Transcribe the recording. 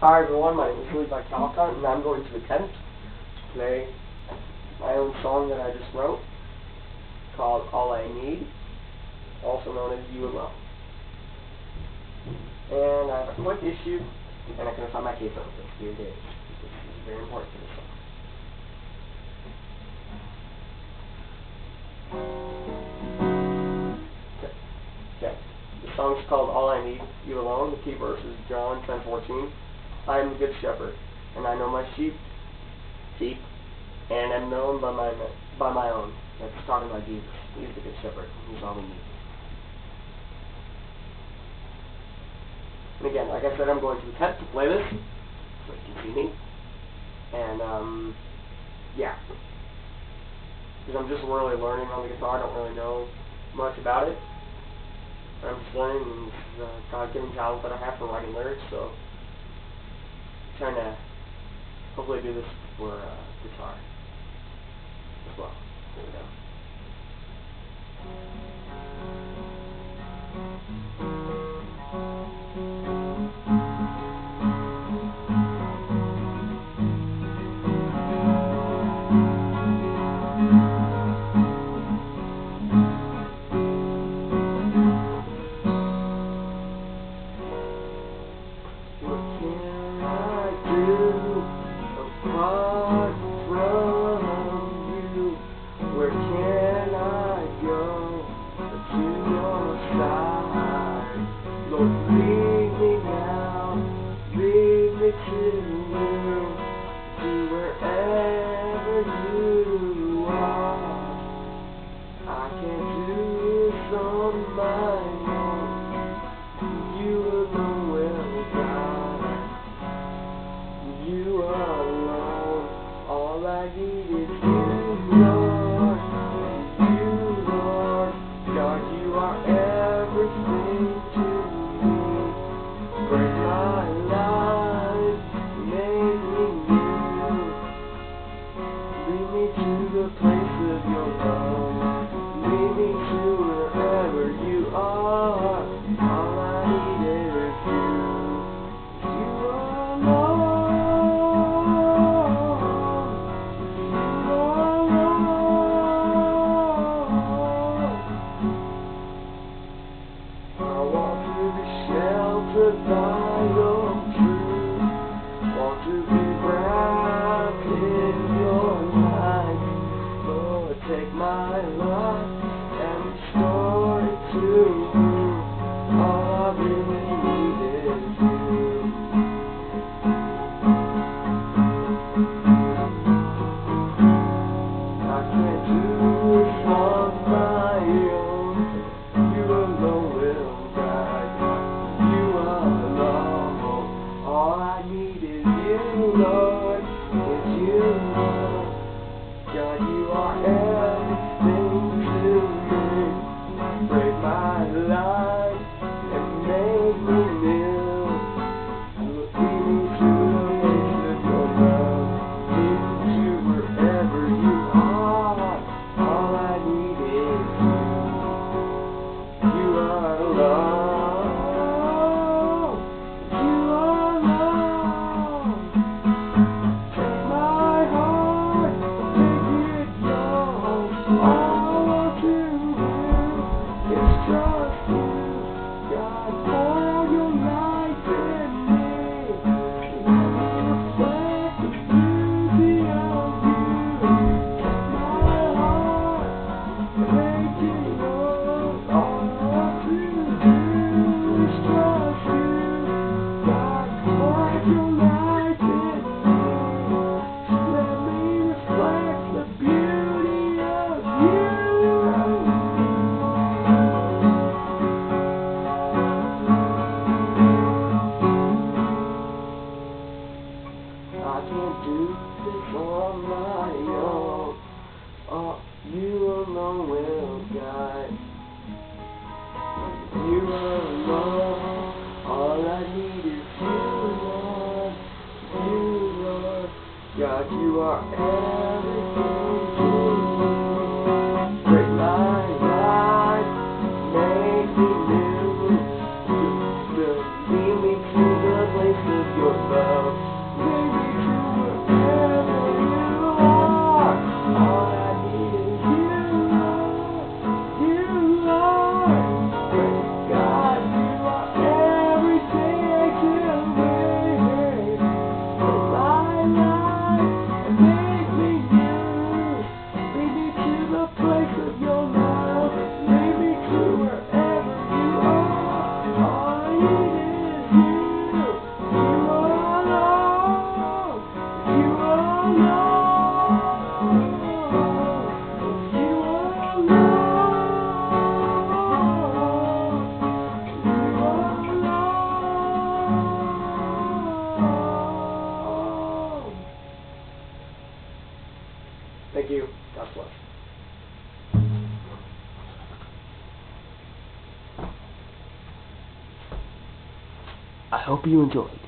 Hi everyone, my name is Levi Calcott and I'm going to attempt to play my own song that I just wrote called All I Need, also known as You Alone. And I have a quick issue and I can find my case open. Here it is. This is very important to the song. Okay. Okay. The song's called All I Need, You Alone. The key verse is John 10:14. I am the good shepherd, and I know my sheep, sheep, and am known by my by my own. That's talking about Jesus. He's the good shepherd. He's all we need. And again, like I said, I'm going to attempt to play this, so you can see me. And um, yeah, because I'm just really learning on the guitar. I don't really know much about it. I'm just learning, and a God-given talent that I have for writing lyrics, so trying to hopefully do this for uh, guitar as well. Here we go. apart from you? Where can I go to your side? Lord, leave me now, Leave me to to wherever you are. I can take I can't do this on my own. Oh, you alone will guide. You alone. All I need is you, Lord. You, Lord. God, you are God bless. I hope you enjoyed.